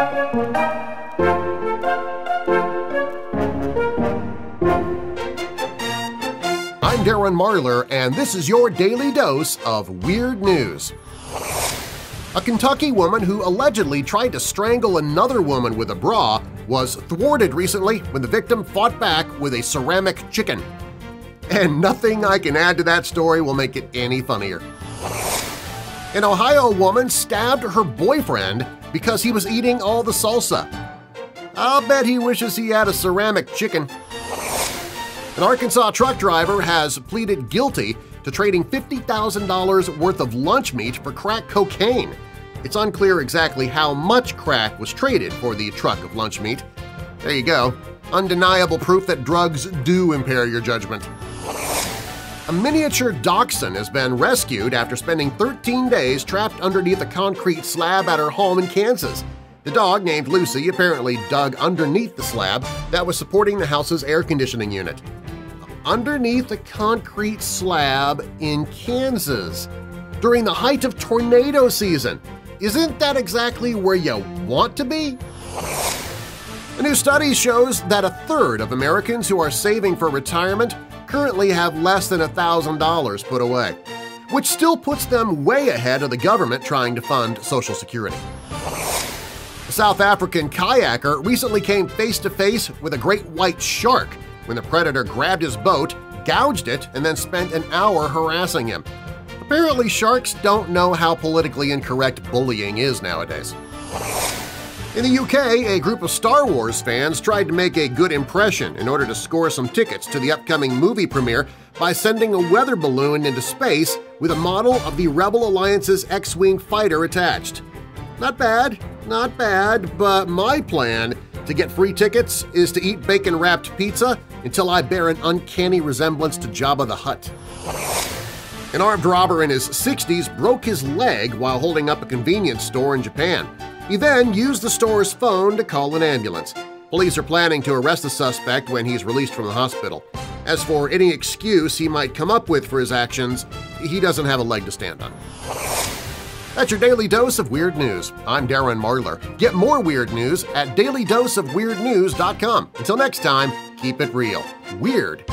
I'm Darren Marlar, and this is your daily dose of Weird News. A Kentucky woman who allegedly tried to strangle another woman with a bra was thwarted recently when the victim fought back with a ceramic chicken. And nothing I can add to that story will make it any funnier. An Ohio woman stabbed her boyfriend because he was eating all the salsa. I'll bet he wishes he had a ceramic chicken. An Arkansas truck driver has pleaded guilty to trading $50,000 worth of lunch meat for crack cocaine. It's unclear exactly how much crack was traded for the truck of lunch meat. There you go. Undeniable proof that drugs do impair your judgment. A miniature dachshund has been rescued after spending 13 days trapped underneath a concrete slab at her home in Kansas. The dog, named Lucy, apparently dug underneath the slab that was supporting the house's air conditioning unit. Underneath a concrete slab in Kansas during the height of tornado season. Isn't that exactly where you want to be? A new study shows that a third of Americans who are saving for retirement currently have less than $1,000 put away, which still puts them way ahead of the government trying to fund Social Security. A South African kayaker recently came face-to-face -face with a great white shark when the predator grabbed his boat, gouged it, and then spent an hour harassing him. Apparently sharks don't know how politically incorrect bullying is nowadays. In the UK, a group of Star Wars fans tried to make a good impression in order to score some tickets to the upcoming movie premiere by sending a weather balloon into space with a model of the Rebel Alliance's X-Wing fighter attached. Not bad, not bad, but my plan to get free tickets is to eat bacon-wrapped pizza until I bear an uncanny resemblance to Jabba the Hutt. An armed robber in his 60s broke his leg while holding up a convenience store in Japan. He then used the store's phone to call an ambulance. Police are planning to arrest the suspect when he's released from the hospital. As for any excuse he might come up with for his actions, he doesn't have a leg to stand on. That's your Daily Dose of Weird News. I'm Darren Marlar. Get more weird news at dailydoseofweirdnews.com. Until next time, keep it real. Weird